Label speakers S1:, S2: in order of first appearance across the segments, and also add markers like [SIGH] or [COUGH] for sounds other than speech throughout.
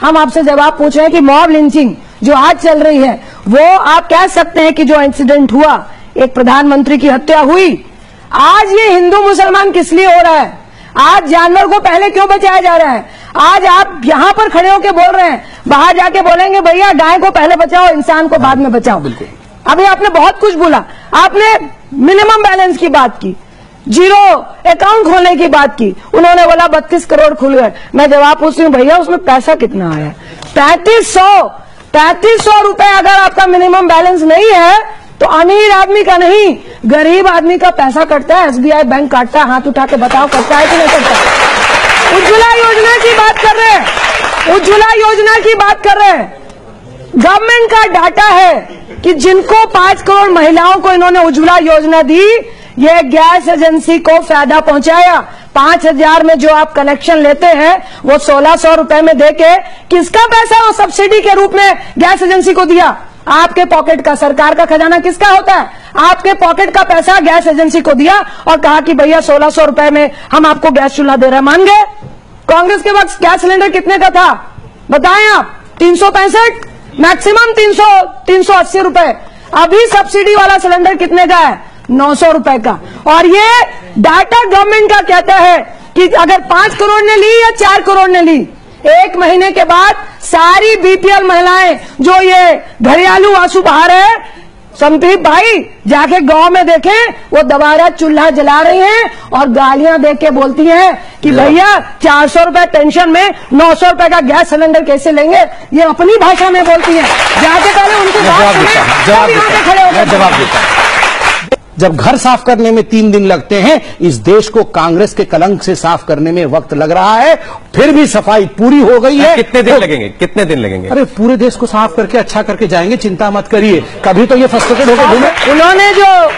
S1: हम आपसे जवाब पूछ रहे हैं कि मॉब लिंचिंग जो आज चल रही है वो आप कह सकते हैं कि जो इंसिडेंट हुआ एक प्रधानमंत्री की हत्या हुई आज ये हिंदू मुसलमान किस लिए हो रहा है? आज जानवर को पहले क्यों बचाया जा रहा है? आज आप यहाँ पर खड़े होकर बोल रहे हैं बाहर जाके बोलेंगे भैया गाय को पहले बचाओ इंसान को बाद में बचाओ।
S2: बिल्कुल।
S1: अभी आपने बहुत कुछ बोला। आपने मिनिमम बैलेंस की बात की। ज़ीरो अकाउंट खोलने की बात की। उन्होंने बोला, बत्तीस करोड़ खुल गए। मैं जवाब पूछ रही हूँ, भैया, उसमें पैसा कितना आया? पैंतीस सौ। पैंतीस सौ रुपए अगर आपका मिनिमम बैलेंस नहीं है तो अमीर आदमी का नहीं, गरीब आदमी का पैसा कटता है। एसबीआई बैंक काटता है, हाथ उठा के बताओ करता है कि नहीं करता उज्ज्वला योजना की बात कर रहे हैं। उज्ज्वला योजना की बात कर रहे हैं। गवर्नमेंट का डाटा है कि जिनको पाँच करोड़ महिलाओं को इन्होंने उज्ज्वला योजना दी ये गैस एजेंसी को फ़ायदा पहुँचाया। पाँच हज़ार में जो आप कनेक्शन लेते हैं, वो सोलह सौ रुपये में देके किसका पैसा वो सब्सिडी के रूप में गैस एजेंसी को दिया? आपके पॉकेट का, सरकार का खजाना किसका होता है? आपके पॉकेट का पैसा गैस एजेंसी को दिया और कहा कि भैया सोलह सौ रुपये में हम आपको गैस चूल्हा दे रहे मान गए? कांग्रेस के वक्त गैस सिलेंडर कितने का था? बताएँ आप। तीन सौ पैंसठ? मैक्सिमम तीन सौ तीन सौ अस्सी रुपये अभी सब्सिडी वाला सिलेंडर कितने का है? नौ सौ रुपये का। और ये डाटा गवर्नमेंट का कहता है कि अगर पाँच करोड़ ने ली या चार करोड़ ने ली एक महीने के बाद सारी बीपीएल महिलाएँ जो ये घरेलू आँसू बहा रहे हैं संदीप भाई जाके गाँव में देखें वो दोबारा चूल्हा जला रही हैं और गालियाँ दे के बोलती हैं कि भैया चार सौ रुपये पेंशन में नौ सौ रुपये का गैस सिलेंडर कैसे लेंगे? ये अपनी भाषा में बोलती हैं। जाके पहले उनकी बात
S2: जवाब
S1: सुने
S2: जवाब देता जब घर साफ़ करने में तीन दिन लगते हैं इस देश को कांग्रेस के कलंक से साफ़ करने में वक्त लग रहा है फिर भी सफ़ाई पूरी हो गई है।
S3: कितने दिन
S2: तो-
S3: लगेंगे? कितने दिन लगेंगे?
S2: अरे पूरे देश को साफ़ करके अच्छा करके जाएँगे चिंता मत करिए। कभी तो ये फ्रस्ट्रेटेड होकर घूमे।
S1: उन्होंने जो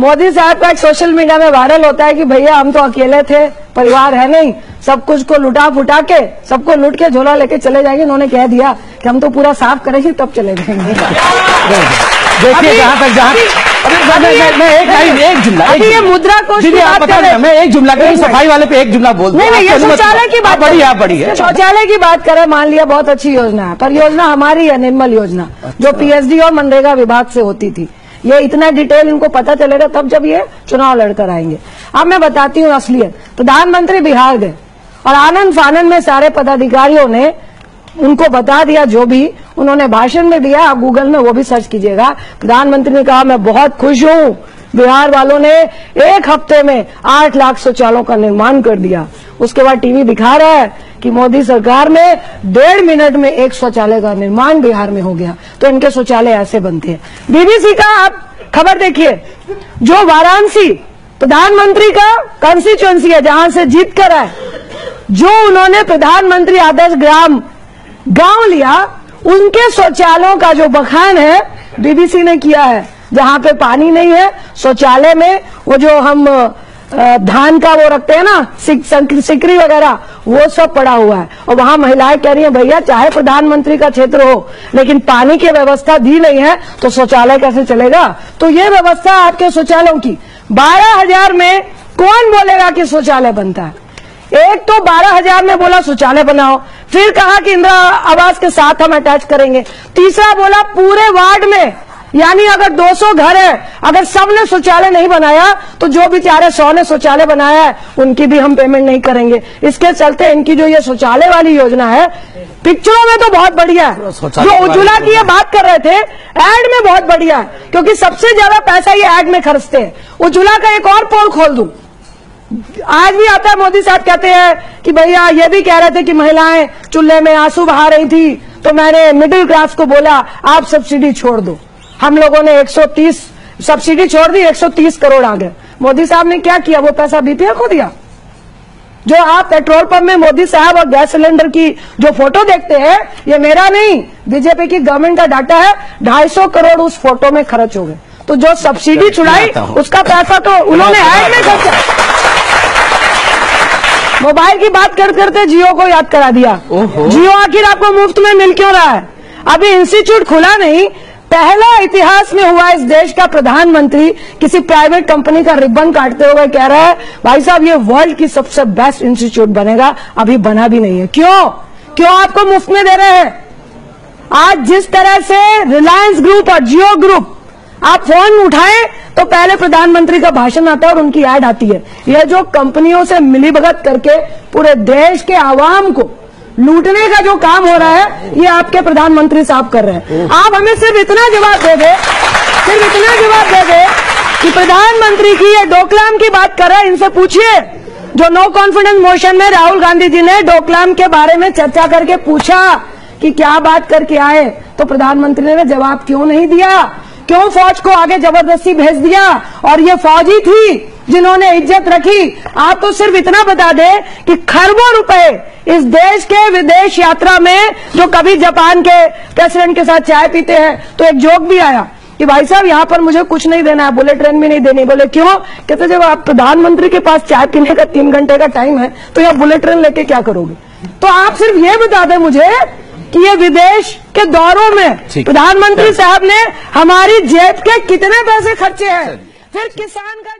S1: मोदी साहब का एक सोशल मीडिया में वायरल होता है कि भैया हम तो अकेले थे परिवार है नहीं सब कुछ को लुटा फुटा के सबको लूट के झोला लेके चले जाएँगे। उन्होंने कह दिया कि हम तो पूरा साफ़ करेंगे तब चले जाएँगे। [LAUGHS]
S2: देखिए जहाँ तक जहाँ मैं-
S1: ये-
S2: मैं- मैं एक लाइन एक जुमला
S1: अभी ये मुद्रा कोष की बात कर रहे
S2: रहे हैं, मैं एक जुमला करूँ सफ़ाई वाले पे एक जुमला बोल
S1: नहीं ये शौचालय की बात
S2: बड़ी बड़ी है
S1: शौचालय की बात करें मान लिया बहुत अच्छी योजना है। पर योजना हमारी है निर्मल योजना
S2: अच्छा।
S1: जो पीएचडी और मनरेगा विभाग से होती थी। ये इतना डिटेल इनको पता चलेगा तब जब ये चुनाव लड़कर आएँगे। अब मैं बताती हूँ असलियत। प्रधानमंत्री बिहार गए और आनंद फानंद में सारे पदाधिकारियों ने उनको बता दिया जो भी उन्होंने भाषण में दिया, आप गूगल में वो भी सर्च कीजिएगा। प्रधानमंत्री ने कहा, मैं बहुत खुश हूँ। बिहार वालों ने एक हफ़्ते में आठ लाख शौचालयों का निर्माण कर दिया। उसके बाद टीवी दिखा रहा है कि मोदी सरकार में डेढ़ मिनट में एक शौचालय का निर्माण बिहार में हो गया। तो इनके शौचालय ऐसे बनते हैं। बीबीसी का आप खबर देखिए, जो वाराणसी प्रधानमंत्री का कंस्टिट्युएंसी है, जहाँ से जीत कर है जो उन्होंने प्रधानमंत्री आदर्श ग्राम, गाँव लिया उनके शौचालयों का जो बखान है बीबीसी ने किया है जहाँ पे पानी नहीं है शौचालय में वो जो हम धान का वो रखते हैं ना सिक, संक- सिकरी वगैरह वो सब पड़ा हुआ है। और वहाँ महिलाएँ कह रही हैं भैया चाहे प्रधानमंत्री का क्षेत्र हो लेकिन पानी की व्यवस्था दी नहीं है तो शौचालय कैसे चलेगा? तो ये व्यवस्था आपके शौचालयों की। बारह हज़ार में कौन बोलेगा कि शौचालय बनता है? एक तो बारह हज़ार में बोला शौचालय बनाओ। फिर कहा कि इंदिरा आवास के साथ हम अटैच करेंगे। तीसरा बोला पूरे वार्ड में यानी अगर 200 घर है अगर सबने शौचालय नहीं बनाया तो जो बेचारे सौ ने शौचालय बनाया है उनकी भी हम पेमेंट नहीं करेंगे। इसके चलते इनकी जो ये शौचालय वाली योजना है पिक्चरों में तो बहुत बढ़िया है। जो
S2: वाली
S1: उज्ज्वला की ये बात कर रहे थे एड में बहुत बढ़िया है क्योंकि सबसे ज़्यादा पैसा ये एड में खर्चते हैं। उज्ज्वला का एक और पोल खोल दूँ। आज भी आता है मोदी साहब कहते हैं कि भैया ये भी कह रहे थे कि महिलाएँ चूल्हे में आँसू बहा रही थी तो मैंने मिडिल क्लास को बोला आप सब्सिडी छोड़ दो। हम लोगों ने 130 सब्सिडी छोड़ दी 130 करोड़ आ गए। मोदी साहब ने क्या किया? वो पैसा बीपीएल को दिया। जो आप पेट्रोल पंप में मोदी साहब और गैस सिलेंडर की जो फ़ोटो देखते हैं ये मेरा नहीं बीजेपी की गवर्नमेंट का डाटा है 250 करोड़ उस फ़ोटो में खर्च हो गए। तो जो सब्सिडी छुड़ाई उसका पैसा तो उन्होंने ऐड में खर्चा। मोबाइल की बात कर करते जियो को याद करा दिया। जियो आखिर आपको मुफ़्त में मिल क्यों रहा है? अभी इंस्टीट्यूट खुला नहीं पहला इतिहास में हुआ इस देश का प्रधानमंत्री। किसी प्राइवेट कंपनी का रिबन काटते हुए कह रहा है भाई साहब ये वर्ल्ड की सबसे बेस्ट इंस्टीट्यूट बनेगा अभी बना भी नहीं है। क्यों? क्यों आपको मुफ़्त में दे रहे हैं? आज जिस तरह से रिलायंस ग्रुप और जियो ग्रुप आप फ़ोन उठाए तो पहले प्रधानमंत्री का भाषण आता है और उनकी ऐड आती है। यह जो कंपनियों से मिलीभगत करके पूरे देश के आवाम को लूटने का जो काम हो रहा है ये आपके प्रधानमंत्री साहब कर रहे हैं। आप हमें सिर्फ़ इतना जवाब दे दे सिर्फ़ इतना जवाब दे दे कि प्रधानमंत्री की ये डोकलाम की बात कर रहे हैं इनसे पूछिए। जो नो कॉन्फिडेंस मोशन में राहुल गांधी जी ने डोकलाम के बारे में चर्चा करके पूछा कि क्या बात करके आए तो प्रधानमंत्री ने जवाब क्यों नहीं दिया? क्यों फौज को आगे ज़बरदस्ती भेज दिया? और ये फौजी थी जिन्होंने इज़्ज़त रखी। आप तो सिर्फ़ इतना बता दे कि खरबों रुपए इस देश के विदेश यात्रा में जो कभी जापान के प्रेसिडेंट के साथ चाय पीते हैं तो एक जोक भी आया कि भाई साहब, यहाँ पर मुझे कुछ नहीं देना है, बुलेट ट्रेन भी नहीं देनी। बोले, क्यों? कहते, जब आप प्रधानमंत्री के पास चाय पीने का तीन घंटे का टाइम है तो यहाँ बुलेट ट्रेन लेके क्या करोगे? तो आप सिर्फ़ ये बता दें मुझे कि ये विदेश के दौरों में प्रधानमंत्री साहब ने हमारी जेब के कितने पैसे खर्चे हैं? फिर किसान का